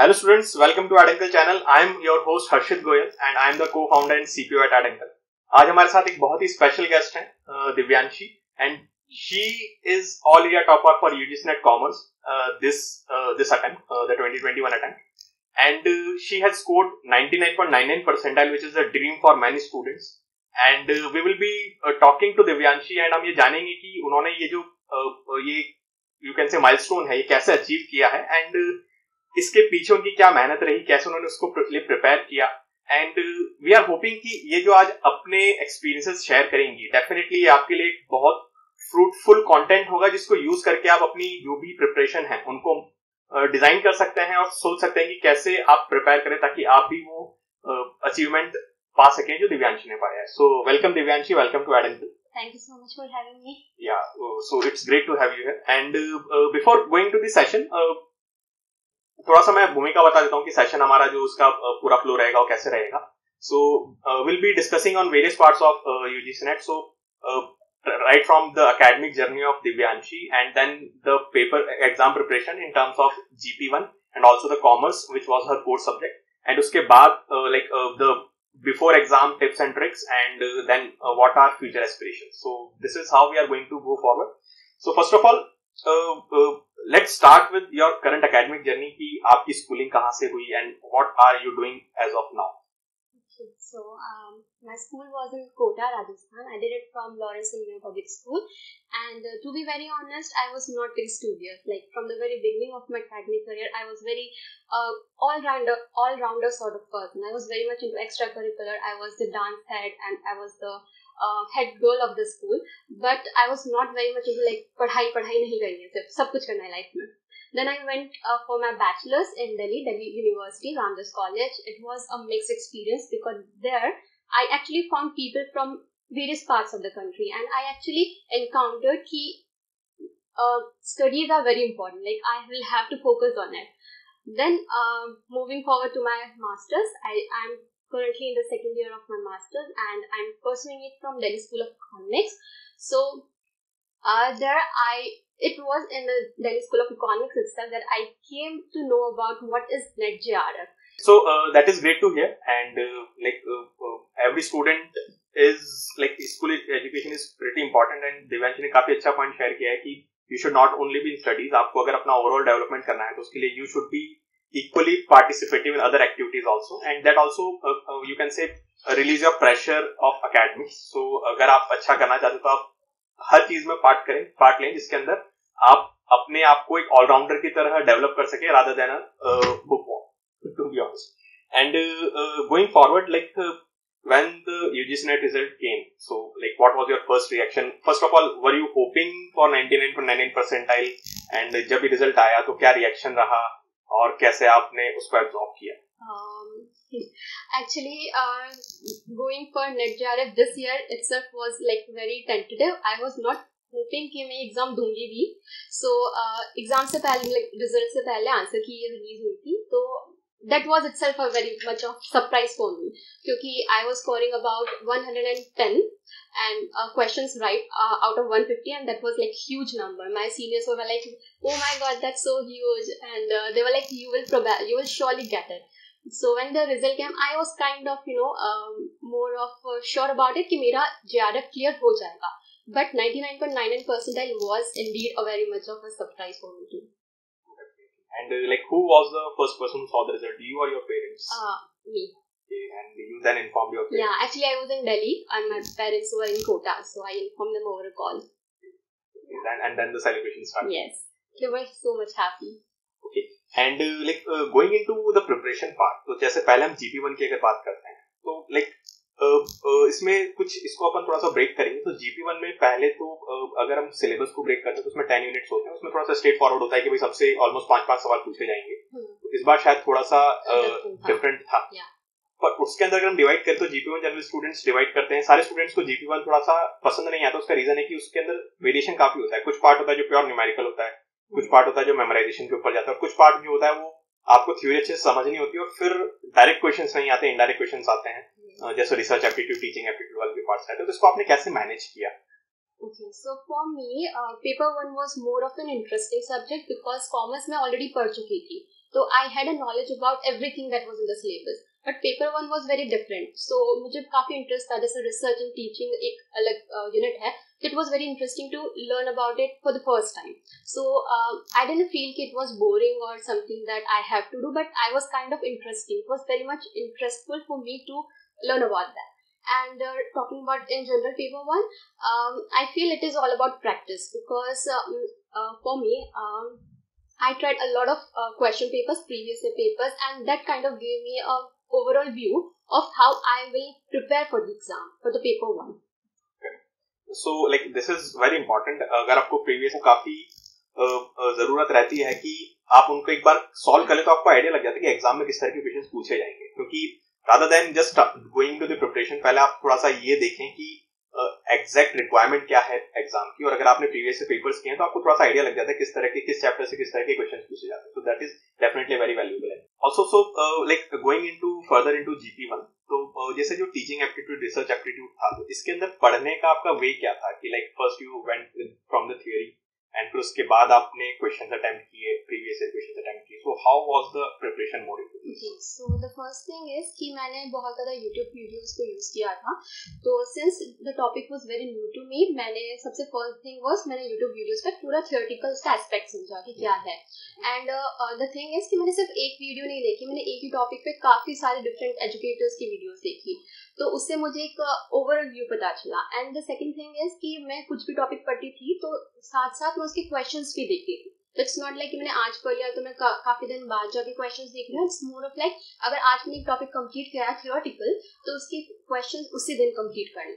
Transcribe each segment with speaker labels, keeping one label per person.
Speaker 1: Hello students, welcome to Adinkle channel. I am your host Harshit Goyal and I am the co-founder and CPO at Adinkle. आज हमारे साथ एक बहुत ही special guest हैं Divyanshi and she is all India topper for UGC NET commerce this this attempt the 2021 attempt and she has scored 99.99 percentile which is a dream for many students and we will be talking to Divyanshi and हम ये जानेंगे कि उन्होंने ये जो ये you can say milestone है ये कैसे अचीव किया है एंड इसके पीछे उनकी क्या मेहनत रही कैसे उन्होंने उसको लिए प्रिपेयर किया एंड वी आर होपिंग कि ये जो आज अपने एक्सपीरियंसेस शेयर करेंगी डेफिनेटली आपके लिए एक बहुत फ्रूटफुल कंटेंट होगा जिसको यूज़ करके आप अपनी जो भी प्रिपरेशन है उनको डिज़ाइन uh, कर सकते हैं और सोच सकते हैं कि कैसे आप प्रिपेयर करें ताकि आप भी वो अचीवमेंट uh, पा सकें जो दिव्यांशी ने पाया है so welcome Divyanshi welcome to Eden
Speaker 2: Thank you so much for having me.
Speaker 1: Yeah, uh, so it's great to have you here. And uh, uh, before going to the session, uh, थोड़ा सा मैं भूमिका बता देता हूँ कि session हमारा जो उसका पूरा फ्लो रहेगा वो कैसे रहेगा so will be discussing on various parts of UGC NET so right from the academic journey of Divyanshi and then the paper exam preparation in terms of GP1 and also the commerce which was her core subject and उसके बाद uh, like uh, the before exam tips and tricks and uh, then uh, what are future aspirations so this is how we are going to go forward so first of all uh, uh, let's start with your current academic journey कि आपकी schooling कहाँ से हुई and what are you doing as of now
Speaker 2: Okay, so um, my school was in Kota, Rajasthan. I did it from Lawrence Indian Public School, and uh, to be very honest, I was not very studious. Like from the very beginning of my academic career, I was very uh, all-rounder, all-rounder sort of person. I was very much into extracurricular. I was the dance head, and I was the uh, head girl of the school. But I was not very much into like पढ़ाई पढ़ाई नहीं करनी है सिर्फ सब कुछ करना है life में. Then I went uh, for my bachelor's in Delhi, Delhi University, Ramdas College. It was a mixed experience because there I actually found people from various parts of the country and I actually encountered key uh, studies are very important. Like I will have to focus on it. Then um, moving forward to my master's, I am currently in the second year of my master's and I'm pursuing it from Delhi School of Economics. So uh, there I it was in the Delhi School of Economics itself that I came to know about what is NetJRF.
Speaker 1: So uh, that is great to hear, and uh, like uh, uh, every student is like school education is pretty important, and Divyansh ने काफी अच्छा point share किया है कि you should not only be in studies आपको अगर अपना overall development करना है तो उसके लिए you should B equally participative in other activities also and that also uh, uh, you can say uh, release your pressure of academics so अगर आप अच्छा करना चाहते हो तो आप हर चीज़ में पार्ट करें पार्ट लें जिसके अंदर आप अपने आप को एक ऑलराउंडर की तरह डेवलप कर सके rather than book to be honest and going forward like when the UGC net result came, so like what was your first reaction? First of all, were you hoping for 99.99 percentile? And जब result आया तो क्या reaction रहा और कैसे आपने उसको absorb किया?
Speaker 2: Um, actually, uh, going for NetJRF this year itself was like very tentative. I was not hoping कि मैं एग्ज़ाम दूँगी भी सो एग्ज़ाम से पहले रिज़ल्ट से पहले आंसर की ये रिलीज़ हुई थी तो that was itself a very much of surprise for me. Because I was scoring about 110 and uh, questions right uh, out of 150 and that was like huge number. My seniors were like oh my god that's so huge. And uh, they were like you will proba- you will surely get it. So when the result came I was kind of you know um, more of uh, sure about it that my JRF clear ho jayega. But 99.99% was indeed a very much of a surprise for me too.
Speaker 1: And uh, like, who was the first person who saw the result? You or your parents?
Speaker 2: Uh, me.
Speaker 1: Okay, and you then informed your parents?
Speaker 2: Yeah, actually, I was in Delhi and my parents were in Kota, so I informed them over a call.
Speaker 1: And, and then the celebration started?
Speaker 2: Yes. They were so much happy.
Speaker 1: Okay. And uh, like uh, going into the preparation part, तो जैसे पहले हम GP1 की अगर बात करते हैं तो like इसमें कुछ इसको अपन थोड़ा सा ब्रेक करेंगे। तो जीपी वन में पहले तो अगर हम सिलेबस को ब्रेक करते हैं तो उसमें टेन यूनिट्स होते हैं। उसमें थोड़ा सा स्ट्रेट फॉरवर्ड होता है कि भाई सबसे ऑलमोस्ट पाँच पाँच सवाल पूछे जाएँगे। तो इस बार शायद थोड़ा सा डिफरेंट था। पर उसके अंदर अगर हम डिवाइड करें तो GP one general students divide करते हैं। सारे स्टूडेंट्स को जीपी वन थोड़ा सा पसंद नहीं आता। उसका रीजन है कि उसके अंदर वेरिएशन काफ़ी होता है। कुछ पार्ट होता है जो प्योर न्यूमेरिकल होता है। कुछ पार्ट होता है जो मेमोराइजेशन के ऊपर जाता है। और कुछ पार्ट जो होता है वो आपको थ्योरी अच्छे से समझ नहीं होती और फिर डायरेक्ट क्वेश्चन नहीं आते इनडायरेक्ट क्वेश्चन आते हैं। जैसे रिसर्च एप्टीट्यूड टीचिंग एप्टीट्यूड वाले पार्ट्स हैं तो इसको आपने कैसे मैनेज किया?
Speaker 2: So for me, uh, paper one was more of an interesting subject because commerce मैं already पढ़ चुकी थी तो I had a knowledge about everything that was in the syllabus But paper one was very different so मुझे काफी interest था जैसे research and teaching एक अलग यूनिट uh, है it was very interesting to learn about it for the first time. So uh, I didn't feel it was boring or something that I have to do, but I was kind of interesting. It was very much interestful for me to learn about that. And uh, talking about in general paper one, um, I feel it is all about practice because um, uh, for me, um, I tried a lot of uh, question papers, previous year papers, and that kind of gave me a overall view of how I will prepare for the exam, for the paper one.
Speaker 1: So like this is very important अगर आपको previous काफ़ी ज़रूरत रहती है कि आप उनको एक बार सॉल्व कर ले तो आपको आइडिया लग जाता है कि एग्ज़ाम में किस तरह के क्वेश्चन पूछे जाएँगे क्योंकि rather than just going to the preparation पहले आप थोड़ा सा ये देखें कि एग्जैक्ट uh, रिक्वायरमेंट क्या है एग्ज़ाम की? और अगर आपने प्रीवियस से पेपर्स किए हैं तो आपको थोड़ा सा आइडिया लग जाता है किस तरह के किस चैप्टर से किस तरह के क्वेश्चन पूछे जाते हैं। So that is definitely very valuable है। Also so like going in to further in to GP one तो uh, जैसे जो टीचिंग एप्टीट्यूड रिसर्च एप्टीट्यूड था तो इसके अंदर पढ़ने का आपका वे क्या था? कि like first you went from the theory and फिर उसके बाद आपने क्वेश्चन अटेम्प्ट किए प्रीवियस क्वेश्चन अटेम्प्ट किए. So how was the preparation mode
Speaker 2: so the first thing is कि मैंने बहुत ज़्यादा यूट्यूब वीडियोस को यूज़ किया था. तो since the topic was very new to me मैंने सबसे फ़र्स्ट थिंग वाज मैंने यूट्यूब वीडियोस पे पूरा थियोरेटिकल का एस्पेक्ट समझा कि क्या है. एंड द थिंग इज़ कि मैंने सिर्फ़ एक वीडियो नहीं देखी, मैंने एक ही टॉपिक पे काफ़ी सारे डिफरेंट एजुकेटर्स की वीडियोस देखी. तो उससे मुझे एक ओवरऑल व्यू पता चला। And the second thing is कि मैं कुछ भी टॉपिक पढ़ती थी तो साथ साथ मैं उसके क्वेश्चंस भी देखती थी। तो इट्स नॉट लाइक मैंने आज पढ़ लिया तो मैं का, काफ़ी दिन बाद जाके क्वेश्चंस देख हूँ इट्स मोर ऑफ़ लाइक अगर आज मैंने एक टॉपिक कंप्लीट किया थियोरटिकल तो उसके क्वेश्चंस उसी दिन कंप्लीट करने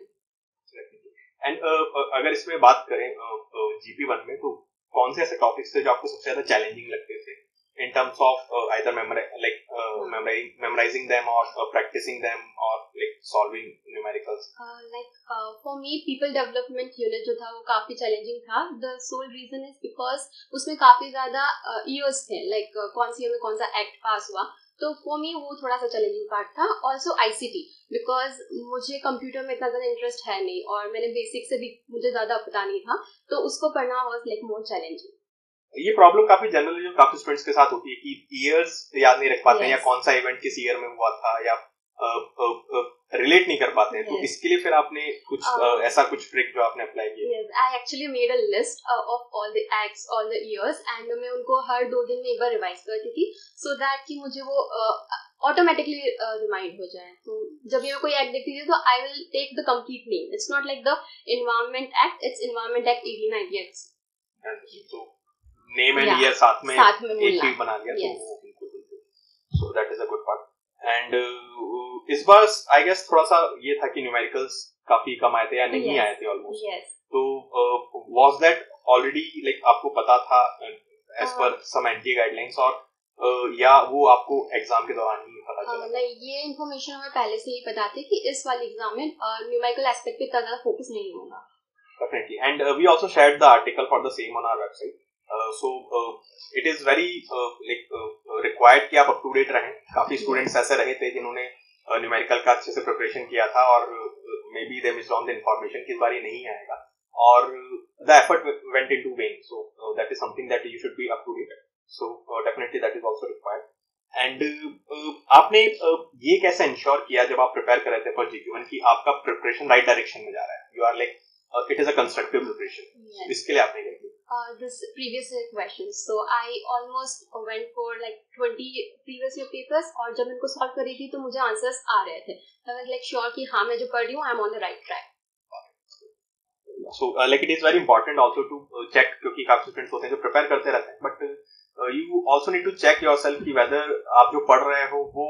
Speaker 1: एंड uh, अगर इसमें बात करें जीपी uh, वन में तो कौन से ऐसे टॉपिक्स थे जो आपको सबसे ज़्यादा चैलेंजिंग लगते थे? In terms of uh, either memori- like uh, hmm. memorizing, memorizing them or uh, practicing them or like solving numericals
Speaker 2: uh, like uh, for me people development unit जो था वो काफ़ी challenging था the sole reason is because उसमें काफ़ी ज़्यादा years थे like uh, कौन सी हमें कौन सा एक्ट पास हुआ तो फॉर मी वो थोड़ा सा चैलेंजिंग पार्ट था ऑल्सो आईसीटी बिकॉज़ मुझे कंप्यूटर में इतना ज़्यादा इंटरेस्ट है नहीं और मैंने बेसिक से भी मुझे ज़्यादा पता नहीं था तो उसको पढ़ना वॉज़ लाइक मोर चैलेंजिंग
Speaker 1: ये प्रॉब्लम काफ़ी जनरल जो काफ़ी स्टूडेंट्स के साथ होती है कि ईयर्स याद नहीं रख पाते हैं या कौन सा इवेंट किस ईयर में हुआ था या रिलेट नहीं कर पाते हैं। तो इसके लिए फिर आपने कुछ uh, ऐसा कुछ ट्रिक जो आपने अप्लाई किया?
Speaker 2: Yes I actually made a list of all the acts all the years and मैं उनको हर दो दिन में एक बार रिवाइज करती थी सो दैट कि मुझे वो ऑटोमेटिकली uh, रिमाइंड हो जाए। तो जब ये मैं कोई एक्ट देखती थी तो I will take the complete name it's not like the environment act it's environment act eighteen ninety act
Speaker 1: name and year साथ में एक ही बना लिया तो so that is a good part and इस बार आई गेस थोड़ा सा ये था कि न्यूमेरिकल्स काफ़ी कम आए थे या नहीं आए थे ऑलमोस्ट तो वाज दैट ऑलरेडी लाइक आपको पता था as per some anti guidelines और uh, या वो आपको एग्ज़ाम के दौरान ही पता चला?
Speaker 2: नहीं ये इन्फॉर्मेशन हमें पहले से ही पता थी कि इस वाले एग्ज़ाम में न्यूमेरिकल एस्पेक्ट पे इतना ज़्यादा फोकस नहीं होगा।
Speaker 1: Definitely. And uh, we also shared the article for the same on our website. So it is very like required कि आप अप टू डेट रहें। काफ़ी स्टूडेंट्स ऐसे रहे थे जिन्होंने न्यूमेरिकल uh, का अच्छे से प्रिपरेशन किया था और maybe they miss on the information किस बार ये नहीं आएगा। और the effort went in to vain so that is something that you should be up to date so definitely that is also required and आपने uh, ये कैसे ensure किया जब आप प्रिपेयर कर रहे थे फॉर वन की आपका प्रिपरेशन राइट डायरेक्शन में जा रहा है? You are like it is a constructive preparation इसके लिए आपने क्या किया?
Speaker 2: Uh, this previous year questions. So I almost went for like 20 previous year papers और जब इनको solve कर थी तो मुझे answers आ रहे थे. I was like sure कि हाँ मैं जो पढ़ रही हूँ on the right track.
Speaker 1: So uh, like it is very important also to uh, check क्योंकि काफ़ी students होते हैं जो prepare करते रहते हैं but uh, you also need to check yourself कि whether आप जो पढ़ रहे हो वो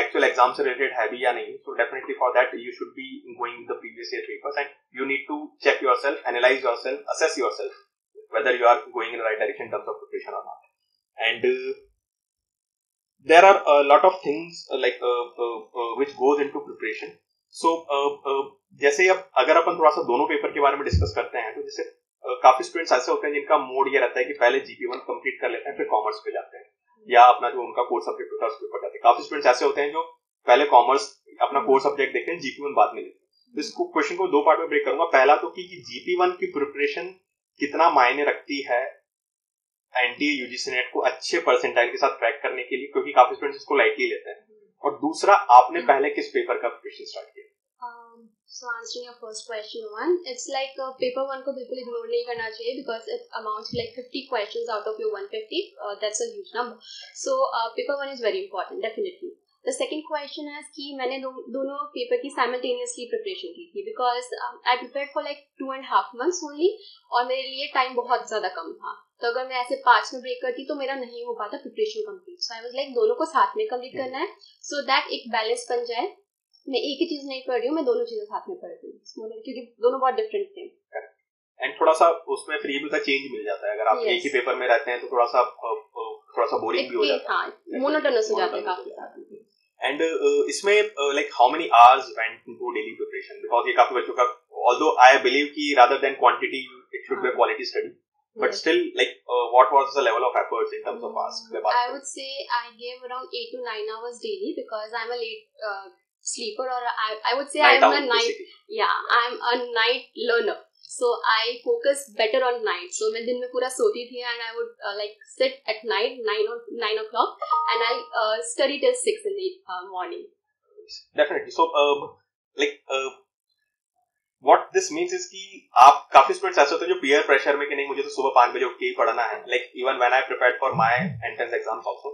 Speaker 1: actual exam से related है भी या नहीं so definitely for that you should be going with the previous year papers and you need to check yourself analyze yourself assess yourself whether you are going in the right direction in terms of preparation or not. And uh, there are a lot of things uh, like uh, uh, uh which goes into preparation. So so, जैसे अब अगर अपन थोड़ा सा दोनों paper के बारे में discuss करते हैं तो जैसे काफ़ी स्टूडेंट्स ऐसे होते हैं जिनका मोड ये रहता है कि पहले जीपी वन कंप्लीट कर लेते हैं फिर कॉमर्स पे जाते हैं। या अपना जो उनका कोर्स सब्जेक्ट होता है उस पर जाते हैं। काफ़ी स्टूडेंट्स ऐसे होते हैं जो पहले कॉमर्स अपना कोर्स सब्जेक्ट देखते हैं जीपी वन बाद में लेते हैं। तो इसको क्वेश्चन को दो पार्ट में ब्रेक करूँगा। पहला तो कि जीपी वन की प्रिपरेशन कितना मायने रखती है एनटीए यूजीसी नेट को अच्छे परसेंटाइल के साथ क्रैक करने के लिए क्योंकि काफ़ी स्टूडेंट्स इसको लाइटली लेते हैं और दूसरा आपने पहले किस पेपर का प्रिपरेशन स्टार्ट किया
Speaker 2: Um, so answering your first question one, it's like uh, paper one को बिल्कुल ignore नहीं करना चाहिए because it amounts to like 50 questions out of your 150. Uh, that's a huge number. So uh, paper one is very important, definitely. The second question is कि मैंने दो, दोनों paper की simultaneously preparation की थी I prepared for like two and a half months only और मेरे लिए टाइम बहुत ज़्यादा कम था। तो अगर मैं ऐसे पाँच में ब्रेक करती तो मेरा नहीं हो पाता preparation complete so I was like दोनों को साथ में कंप्लीट करना है सो so दैट एक बैलेंस बन जाए। मैं एक ही चीज़ नहीं पढ़ रही हूँ मैं दोनों चीज़ें साथ में पढ़ रही हूँ। क्योंकि दोनों बहुत डिफरेंट थे।
Speaker 1: एंड थोड़ा सा उसमें फ्री का चेंज मिल जाता है। अगर आप yes. एक ही पेपर में रहते हैं तो थोड़ा सा थोड़ा सा बोरिंग भी हो जाता है। हाँ
Speaker 2: मोनोटोनस हो जाता है काफ़ी।
Speaker 1: एंड uh, इसमें like how many hours went to daily preparation because ये काफी बच्चों का ऑल्दो आई बिलीव कि rather than quantity it should be quality study but still like uh, what was the level of efforts in terms of hours
Speaker 2: i would say i gave around 8 to 9 hours daily because i'm a late uh, sleeper or I, I would say night i'm out, a night basically. yeah i'm a night learner So i focus better on night. So मैं दिन में पूरा सोती थी sit at night 9 or 9 o'clock and i uh, study till 6 in the uh, morning.
Speaker 1: Definitely. So um, like uh, what this means is की आप काफ़ी students ऐसे होते हैं जो पीयर प्रेशर में कि नहीं मुझे तो सुबह पाँच बजे उठ के ही पढ़ना है। Like even when I prepare for my entrance exams also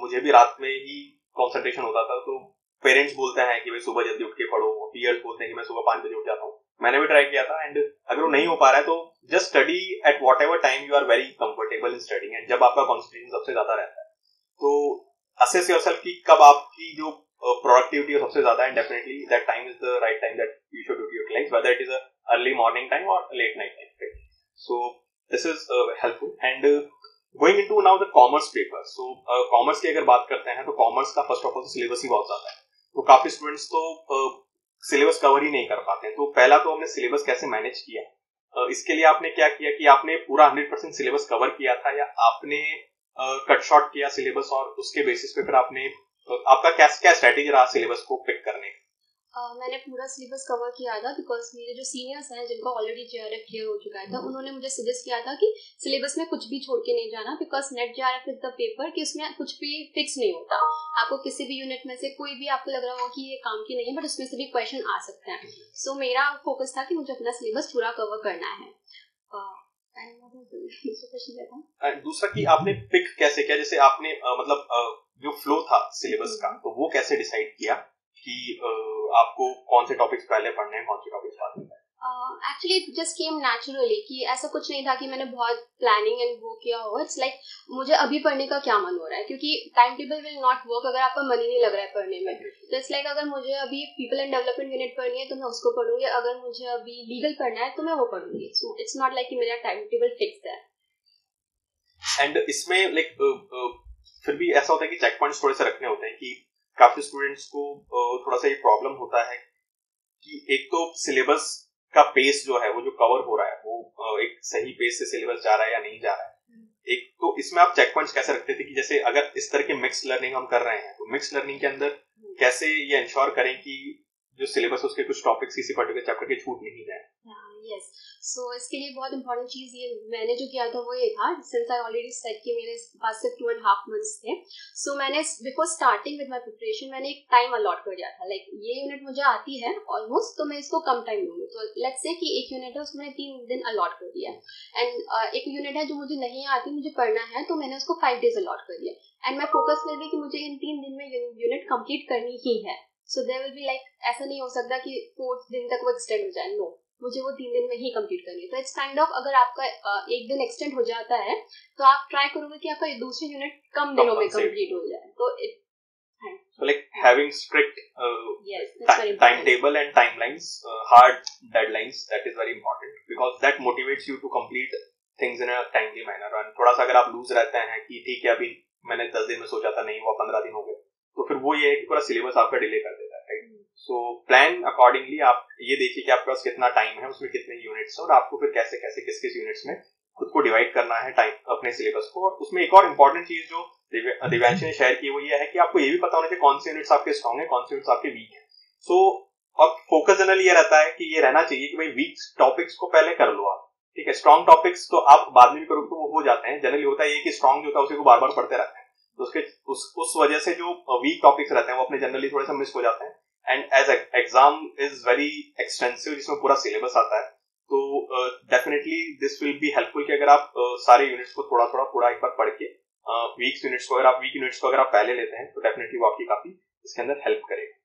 Speaker 1: मुझे भी रात में ही कॉन्सेंट्रेशन होता था। तो पेरेंट्स बोलते हैं कि भाई सुबह जल्दी उठ के पढ़ो। पीयर्स बोलते हैं कि मैं सुबह पाँच बजे उठ जाता हूँ। मैंने भी ट्राई किया था एंड अगर वो नहीं हो पा रहा है तो just study at whatever time you are very comfortable in studying and जब आपका कॉन्सेंट्रेशन सबसे ज़्यादा रहता है। तो असेस योरसेल्फ की कब आपकी जो प्रोडक्टिविटी सबसे ज़्यादा and definitely that time is the right time that you should utilise whether it is a early morning time और late night time so this is helpful and going into now the commerce paper so commerce की अगर बात करते हैं तो commerce का first of all syllabus ही बहुत ज़्यादा है। तो काफ़ी स्टूडेंट्स तो सिलेबस कवर ही नहीं कर पाते तो पहला तो हमने सिलेबस कैसे मैनेज किया? इसके लिए आपने क्या किया कि आपने पूरा हंड्रेड परसेंट सिलेबस कवर किया था या आपने कट शॉर्ट किया सिलेबस और उसके बेसिस पे फिर आपने आपका क्या क्या स्ट्रेटेजी रहा सिलेबस को पिक करने का?
Speaker 2: Uh, मैंने पूरा सिलेबस कवर किया था बिकॉज़ मेरे जो सीनियर्स हैं जिनका ऑलरेडी जे आर क्लियर हो चुका था उन्होंने मुझे सजेस्ट किया था कि सिलेबस में कुछ भी छोड़ के नहीं जाना because NET J R F is the paper कि उसमें कुछ भी फिक्स नहीं होता। आपको किसी भी यूनिट में से कोई भी आपको लग रहा हो कि ये काम की नहीं है बट उसमें से भी क्वेश्चन आ सकते हैं। सो so, मेरा फोकस था कि मुझे अपना सिलेबस पूरा कवर करना है।
Speaker 1: दूसरा कि आपने पिक कैसे किया? जैसे आपने मतलब जो फ्लो था सिलेबस का तो वो कैसे डिसाइड किया? कि आपको कौन से टॉपिक्स पहले पढ़ने हैं कौन से टॉपिक्स बाद में
Speaker 2: actually it just came naturally कि ऐसा कुछ नहीं था कि मैंने बहुत प्लानिंग एंड वो किया हो। इट्स लाइक like, मुझे अभी पढ़ने का क्या मन हो रहा है? क्योंकि time table will not work अगर आपका मन ही नहीं लग रहा है पढ़ने में। तो इट्स लाइक अगर मुझे अभी पीपल एंड डेवलपमेंट यूनिट पढ़नी है तो मैं उसको पढ़ूँगी। अगर मुझे अभी लीगल पढ़ना है तो मैं वो पढ़ूँगी। सो इट्स नॉट लाइक कि मेरा टाइम टेबल फिक्स है।
Speaker 1: एंड इसमें लाइक फिर भी ऐसा होता है कि चेक पॉइंट्स थोड़े से रखने होते हैं कि काफ़ी स्टूडेंट्स को थोड़ा सा ये प्रॉब्लम होता है कि एक तो सिलेबस का पेस जो है वो जो कवर हो रहा है वो एक सही पेस से सिलेबस जा रहा है या नहीं जा रहा है। एक तो इसमें आप चेक पॉइंट्स कैसे रखते थे कि जैसे अगर इस तरह के मिक्स लर्निंग हम कर रहे हैं तो मिक्स लर्निंग के अंदर कैसे ये इंश्योर करें कि जो सिलेबस उसके कुछ टॉपिक्स किसी पर्टिकुलर चैप्टर के छूट नहीं जाए।
Speaker 2: यस सो इसके लिए बहुत इंपॉर्टेंट चीज़ ये मैंने जो किया था वो ये था सिंस आई ऑलरेडी सेट कि मेरे पास सिर्फ़ टू एंड हाफ़ मंथ्स थे। सो so, मैंने before starting with my preparation मैंने एक टाइम अलॉट कर दिया था। लाइक like, ये यूनिट मुझे आती है ऑलमोस्ट तो मैं इसको कम टाइम दूँगी। तो लेट्स से कि एक यूनिट है उसको मैंने तीन दिन अलॉट कर दिया। एंड uh, एक यूनिट है जो मुझे नहीं आती मुझे पढ़ना है तो मैंने उसको फाइव डेज़ अलॉट कर दिया। एंड मैं फोकस कर रही कि मुझे इन तीन दिन में यूनिट कंप्लीट करनी ही है। So there will be like ऐसा नहीं हो सकता कि फोर्थ दिन तक वो एक्सटेंड हो जाए। नो मुझे वो तीन दिन में ही कंप्लीट करनी है। तो इट्स काइंड ऑफ़ अगर आपका एक दिन एक्सटेंड हो जाता है तो आप ट्राई करोगे कि आपका दूसरी यूनिट कम दिनों में कंप्लीट हो जाए। तो it
Speaker 1: So like having strict uh, yes, timetable and timelines, uh, hard deadlines, that is very important because that motivates you to complete things in a timely manner. And थोड़ा सा अगर आप loose रहते हैं कि ठीक है अभी मैंने दस दिन में सोचा था नहीं हुआ पंद्रह दिन हो गए। तो फिर वो ये है कि पूरा सिलेबस आपका डिले कर है सो प्लान अकॉर्डिंगली आप ये देखिए कि आपके पास कितना टाइम है, उसमें कितने यूनिट्स हैं और आपको फिर कैसे कैसे, किस किस यूनिट्स में खुद को डिवाइड करना है टाइम अपने सिलेबस को। और उसमें एक और इम्पोर्टेंट चीज़ जो दिव्यांश ने शेयर की वो ये है कि आपको ये भी पता होना चाहिए कौन से यूनिट्स आपके स्ट्रॉन्ग है, कौन से यूनिट्स आपके वीक है। सो अब फोकस जनरल ये रहता है कि ये रहना चाहिए कि भाई वीक टॉपिक्स को पहले कर लो आप, ठीक है? स्ट्रॉन्ग टॉपिक्स तो आप बाद में भी तो वो हो जाते हैं। जनरली होता है ये कि स्ट्रॉन्ग जो होता है उसी को बार बार पढ़ते रहते हैं। तो उसके, उस उस वजह से जो वीक टॉपिक्स रहते हैं वो अपने जनरली थोड़े सा मिस हो जाते हैं। And as exam is very extensive जिसमें पूरा सिलेबस आता है तो definitely this will be helpful कि अगर आप uh, सारे यूनिट्स को थोड़ा थोड़ा पूरा एक बार पढ़ के वीक्स यूनिट्स को अगर आप वीक यूनिट्स को अगर आप पहले लेते हैं तो डेफिनेटली वो आपकी काफ़ी इसके अंदर हेल्प करेगा।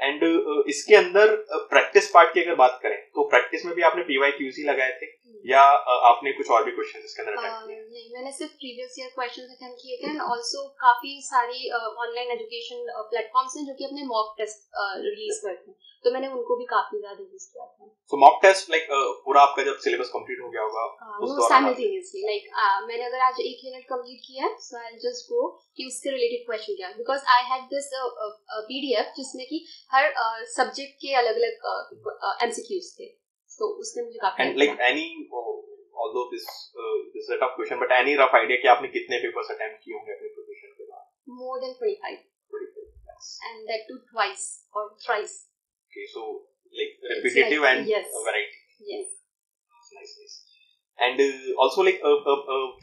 Speaker 1: एंड uh, इसके अंदर प्रैक्टिस uh, पार्ट की अगर बात करें तो प्रैक्टिस में भी आपने पीवाई क्यूजी लगाए थे या आपने कुछ और भी क्वेश्चन इसके अंदर अटेम्प्ट किए?
Speaker 2: नहीं मैंने सिर्फ़ प्रीवियस ईयर क्वेश्चन अटेम्प्ट किए थे एंड आल्सो काफ़ी सारी ऑनलाइन एजुकेशन प्लेटफॉर्म्स हैं जो कि अपने मॉक टेस्ट रिलीज़ करते हैं। तो मैंने उनको भी काफ़ी ज़्यादा यूज़ किया था।
Speaker 1: सो मॉक टेस्ट लाइक पूरा आपका जब सिलेबस कंप्लीट हो गया होगा उस
Speaker 2: नो
Speaker 1: दौरान
Speaker 2: साइमल्टेनियसली लाइक मैंने अगर आज एक यूनिट कंप्लीट किया है सो आई जस्ट गो कि उससे रिलेटेड क्वेश्चन क्या because I had this PDF जिसमें कि हर सब्जेक्ट के अलग अलग एमसीक्यूज थे। तो उसने मुझे काफ़ी
Speaker 1: and like any although this this is a question but any rough idea कि आपने कितने पेपर्स अटेम्प्ट किए होंगे अपने प्रोफेशन के बाद?
Speaker 2: More than 25 and that too twice और thrice
Speaker 1: okay so like repetitive and variety
Speaker 2: yes
Speaker 1: nice nice and also like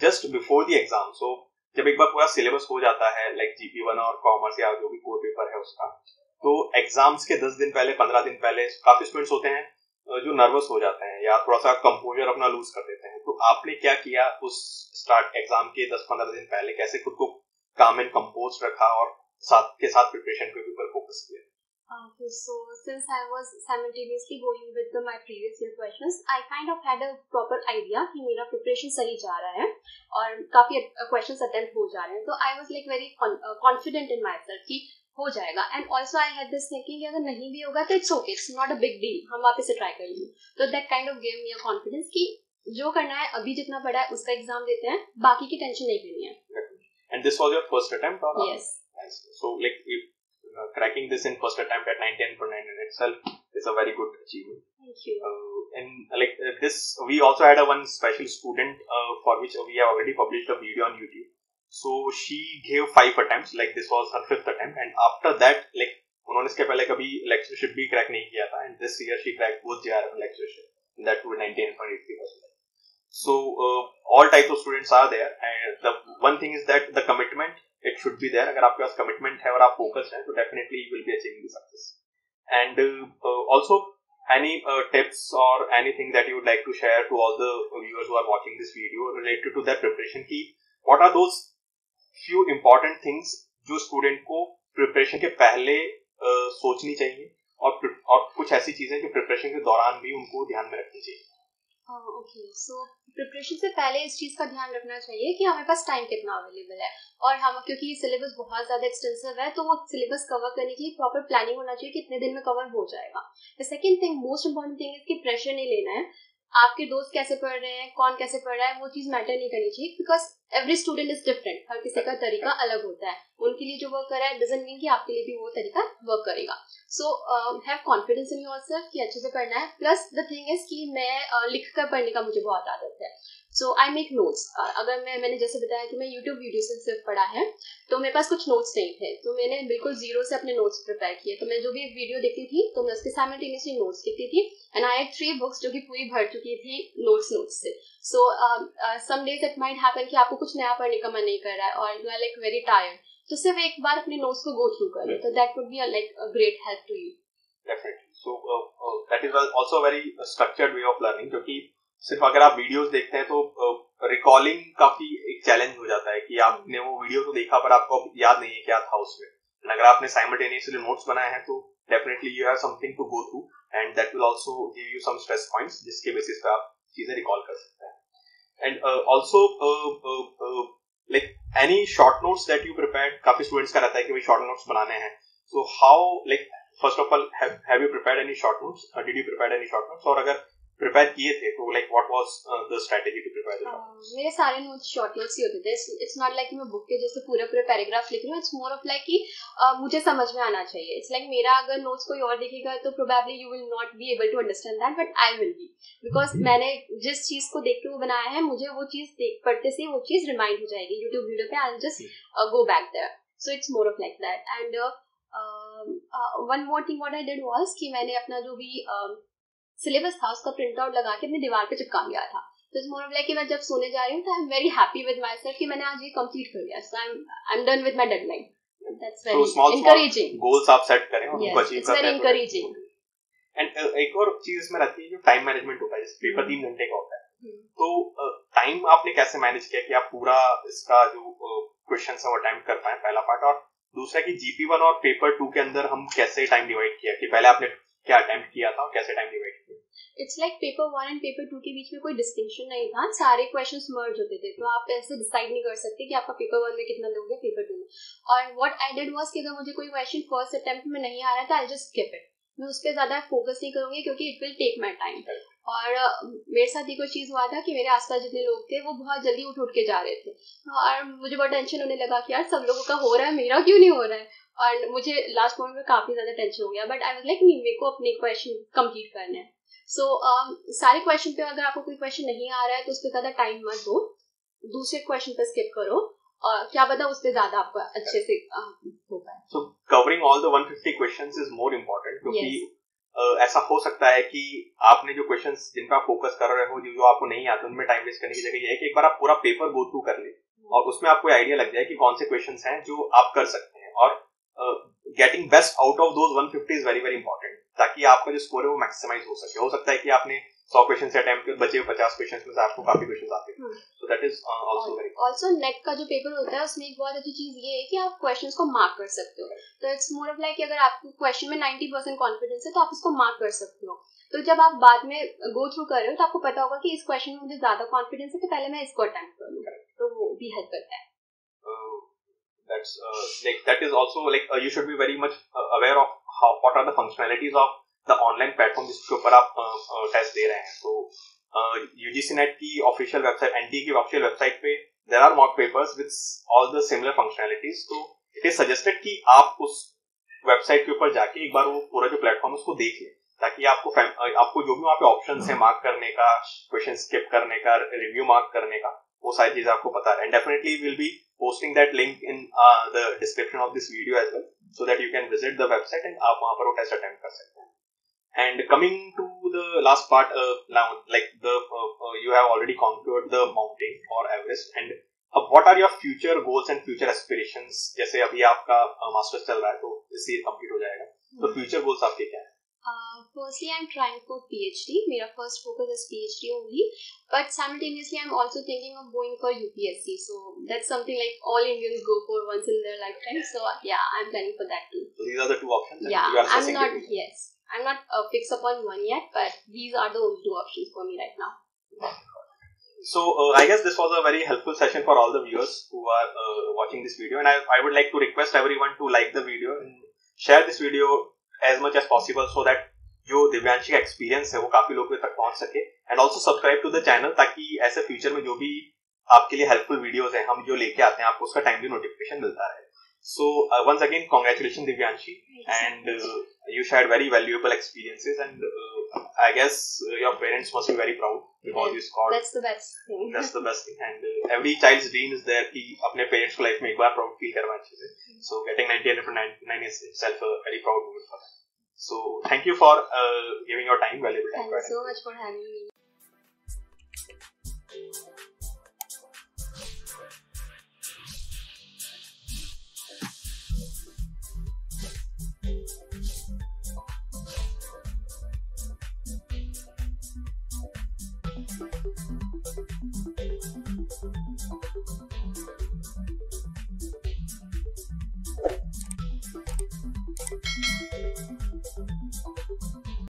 Speaker 1: just before the exam so जब एक बार पूरा सिलेबस हो जाता है लाइक जीपी वन और कॉमर्स या जो भी कोर पेपर है उसका तो एग्ज़ाम्स के दस दिन पहले पंद्रह दिन पहले काफ़ी स्टूडेंट्स होते हैं। जो नर्वस हो जाते हैं या थोड़ा सा कंपोजर अपना लूज कर देते हैं तो आपने क्या किया उस स्टार्ट एग्ज़ाम के दस पंद्रह दिन पहले कैसे खुद को काम एंड कंपोज रखा और साथ के साथ प्रिपरेशन के ऊपर फोकस किया
Speaker 2: Okay, so since I was simultaneously going with the, my previous year questions, I kind of had a proper idea कि मेरा preparation सही जा रहा है और काफ़ी questions attempt हो जा हैं तो I was like very con- uh, confident in myself कि हो जाएगा। And also I have this thinking अगर नहीं भी होगा तो it's okay it's not a big deal हम वापस से ट्राई कर लेंगे। तो that kind of game your confidence की जो करना है अभी जितना पड़ा है उसका एग्ज़ाम देते हैं बाकी की टेंशन नहीं लेनी है।
Speaker 1: And this was your first attempt और
Speaker 2: yes
Speaker 1: so like cracking this in first attempt at 19 for 9 in itself is a very good achievement
Speaker 2: thank you
Speaker 1: and like this we also had a one special student for which we have already published a video on YouTube. So she gave five attempts. Like this was her fifth attempt, and after that, like उन्होंने इसके पहले कभी lectureship भी crack नहीं किया था and this year she crack both JRF lectureship that to 99.83%. So uh, all types of students are there, and the one thing is that the commitment it should be there. अगर आपके पास commitment है और आप focused हैं, तो definitely you will be achieving the success. And uh, uh, also any uh, tips or anything that you would like to share to all the viewers who are watching this video related to their preparation की what are those few important things जो student को preparation के पहले uh, सोचनी चाहिए और और कुछ ऐसी चीज़ें जो preparation के दौरान भी उनको ध्यान में रखनी चाहिए।
Speaker 2: ओके सो प्रिपरेशन से पहले इस चीज़ का ध्यान रखना चाहिए कि हमारे पास टाइम कितना अवेलेबल है। और हम क्योंकि सिलेबस बहुत ज़्यादा एक्सटेंसिव है तो वो सिलेबस कवर करने के लिए प्रॉपर प्लानिंग होना चाहिए कि इतने दिन में कवर हो जाएगा। The second thing most important thing इसकी प्रेशर नहीं लेना है। आपके दोस्त कैसे पढ़ रहे हैं कौन कैसे पढ़ रहा है वो चीज़ मैटर नहीं करनी चाहिए because every student is different हर किसी का तरीका अलग होता है। उनके लिए जो वर्क कर रहा है डजेंट मीन कि आपके लिए भी वो तरीका वर्क करेगा। So have confidence in yourself कि अच्छे से पढ़ना है। प्लस द थिंग इज़ कि मैं uh, लिख कर पढ़ने का मुझे बहुत आदत है। सो आई मेक नोट्स अगर मैं मैंने जैसे बताया कि मैं यूट्यूब वीडियो से सिर्फ़ पढ़ा है तो मेरे पास कुछ नोट्स नहीं थे। तो मैंने बिल्कुल ज़ीरो से अपने नोट्स प्रिपेयर किए। तो मैं जो भी वीडियो देखती थी तो मैं उसके साइमल्टेनियसली नोट्स लिखती थी। And I had three books जो कि पूरी भर चुकी थी नोट्स नोट्स से। So some days it might happen कि आपको कुछ नया पढ़ने का मन नहीं कर रहा है और you are like very tired तो सिर्फ़ एक बार अपने नोट्स को गो थ्रू करें तो that would be like a great help to you
Speaker 1: definitely so that is also very structured way of learning क्योंकि सिर्फ़ अगर आप वीडियोस देखते हैं तो रिकॉलिंग uh, काफ़ी एक चैलेंज हो जाता है कि आपने वो वीडियो तो देखा पर आपको याद नहीं है क्या था उसमें। And अगर आपने साइमल्टेनियसली नोट्स बनाए हैं तो definitely you have something to go through and that will also give you some stress points जिसके बेसिस पे आप चीज़ें रिकॉल कर सकते हैं। And also like any short notes that you prepare काफ़ी स्टूडेंट्स का रहता है कि भाई शॉर्ट नोट्स बनाने हैं। So how like first of all have you prepared any short notes did you prepared any short notes और अगर प्रिपेयर किए थे तो like what was the strategy to prepare the
Speaker 2: Uh, मेरे सारे नोट्स शॉर्ट नोट्स ही होते थे। इट्स नॉट लाइक मैं बुक के जैसे पूरे पूरे पैराग्राफ लिख रही हूँ। इट्स मोर ऑफ़ लाइक कि uh, मुझे समझ में आना चाहिए। इट्स लाइक like, मेरा अगर नोट्स कोई और देखेगा तो probably you will not be able to understand that but I will be because मैंने जिस चीज़ को देख के वो बनाया है मुझे वो चीज़ देख पढ़ते से वो चीज़ रिमाइंड हो जाएगी यूट्यूब वीडियो पे। I just go back there so it's more of like that and one more thing what I did was कि मैंने अपना जो भी सिलेबस था उसका प्रिंट आउट लगा के अपनी दीवार पे चिपका लिया था। तो मोर ऑफ़ लाइक कि मैं जब सोने जा रही हूँ तो I am very happy with myself कि मैंने आज ये कंप्लीट कर लिया। So I am I am done with my deadline that's very
Speaker 1: encouraging. Goals आप सेट करें और
Speaker 2: उनको अचीव करते वेरी encouraging.
Speaker 1: एंड uh, एक और चीज़ इसमें रहती है जो टाइम मैनेजमेंट होता है जैसे पेपर तीन घंटे का होता है। हम्म। तो टाइम uh, आपने कैसे मैनेज किया कि आप पूरा इसका जो क्वेश्चन uh, है वो अटेम्प्ट कर पाए पहला पार्ट और दूसरा कि जीपी वन और पेपर टू के अंदर हम कैसे टाइम डिवाइड किया कि पहले आपने क्या अटेम्प्ट किया था और कैसे टाइम डिवाइड किया?
Speaker 2: It's like paper one and paper two के बीच में कोई डिस्टिंक्शन नहीं था. सारे क्वेश्चंस मर्ज होते थे. तो आप ऐसे डिसाइड नहीं कर सकते कि आपका पेपर वन में कितना लोगे पेपर टू में. और व्हाट आई डिड वाज कि अगर मुझे कोई क्वेश्चन फ़र्स्ट अटेम्प्ट में नहीं आ रहा था आई जस्ट स्किप इट मैं उस पर ज़्यादा फोकस नहीं करूँगी क्योंकि it will take my time और मेरे साथ एक चीज़ हुआ था कि मेरे आसपास जितने लोग थे वो बहुत जल्दी उठ उठ के जा रहे थे. और मुझे बहुत टेंशन होने लगा कि यार सब लोगों का हो रहा है मेरा क्यों नहीं हो रहा है? और मुझे लास्ट मोमेंट में काफ़ी ज़्यादा टेंशन हो गया बट आई वाज लाइक नहीं मेरे को अपने क्वेश्चन कंप्लीट करना है. सो so, um, सारे क्वेश्चन पे अगर आपको कोई क्वेश्चन नहीं आ रहा है तो उस पर ज़्यादा टाइम मत दो दूसरे क्वेश्चन पे स्किप करो और क्या पता उस पर ज़्यादा आपको अच्छे से हो पाए
Speaker 1: so covering all the 150 questions is more important क्योंकि. ऐसा हो सकता है कि आपने जो क्वेश्चंस जिन पर आप फोकस कर रहे हो जो आपको नहीं आते उनमें टाइम वेस्ट करने की जगह ये है कि एक बार आप पूरा पेपर गो थ्रू कर ले. और उसमें आपको आइडिया लग जाए कि कौन से क्वेश्चंस हैं जो आप कर सकते हैं और getting best out of those 150 is very very important ताकि आपका जो स्कोर है वो मैक्सिमाइज हो सके। हो सकता है कि आपने सौ क्वेश्चन से अटेम्प्ट बचे हुए पचास क्वेश्चन में से आपको काफ़ी क्वेश्चन आते हैं। So that is also very
Speaker 2: also NET का जो पेपर होता है उसमें एक बहुत अच्छी चीज़ ये है कि आप क्वेश्चंस को मार्क कर सकते हो। तो इट्स मोर ऑफ़ लाइक कि अगर आपको क्वेश्चन में 90% कॉन्फिडेंस है तो आप उसको मार्क कर सकते हो। तो जब आप बाद में गो थ्रू कर रहे हो तो आपको पता होगा कि इस क्वेश्चन में मुझे ज़्यादा कॉन्फिडेंस है तो पहले मैं इसको अटेम्प्ट करूँ तो वो भी हेल्प करता है।
Speaker 1: That is also like uh, you should be very much uh, aware of how, what are the functionalities of the online platform जिसके ऊपर आप टेस्ट दे रहे हैं? तो यूजीसी नेट की ऑफिशियल वेबसाइट एनटी की ऑफिशियल वेबसाइट पे there are mock papers with all the similar functionalities तो इट इज़ सजेस्टेड कि आप उस वेबसाइट के ऊपर जाके एक बार वो पूरा जो प्लेटफॉर्म उसको देख ताकि आपको आपको जो भी वहाँ पे ऑप्शन है मार्क करने का क्वेश्चन स्किप करने का रिव्यू मार्क करने का, वो सारी चीज़ें आपको पता है and definitely will be posting that link in uh, the description of this video as well so that you can visit the website and आप वहाँ पर वो टेस्ट अटेम्प्ट कर सकते हैं and coming to the last part uh, now like the uh, uh, you have already conquered the mountain or Everest and अब what are your future goals and future aspirations जैसे अभी आपका masters चल रहा है तो इससे कंप्लीट हो जाएगा तो फ्यूचर गोल्स आपके क्या है
Speaker 2: Uh, firstly, I'm trying for PhD. My first focus is PhD only, but simultaneously, I'm also thinking of going for UPSC. So that's something like all Indians go for once in their lifetime. So yeah, I'm planning for that too.
Speaker 1: So these are the two options.
Speaker 2: Yeah, I'm not. Yes, I'm not uh, fixed upon one yet, but these are the only two options for me right now.
Speaker 1: So uh, I guess this was a very helpful session for all the viewers who are uh, watching this video, and I, I would like to request everyone to like the video and share this video as much as possible so that जो दिव्यांशी का experience है वो काफ़ी लोगों तक पहुँच सके. And also subscribe to the channel ताकि ऐसे फ्यूचर में जो भी आपके लिए हेल्पफुल वीडियोस है हम जो लेके आते हैं आपको उसका टाइमली नोटिफिकेशन मिलता रहे. So once again congratulation Divyanshi. And you shared very valuable experiences and uh, i guess uh, your parents must be very proud because you scored.
Speaker 2: That's the best thing.
Speaker 1: That's the best thing. And uh, every child's dream is there He, apne parents ko life mein ek baar proud feel karwa so getting 99 for 99 is itself a very proud moment for them so thank you for uh, giving your time valuable
Speaker 2: time. Thank you so much for having me.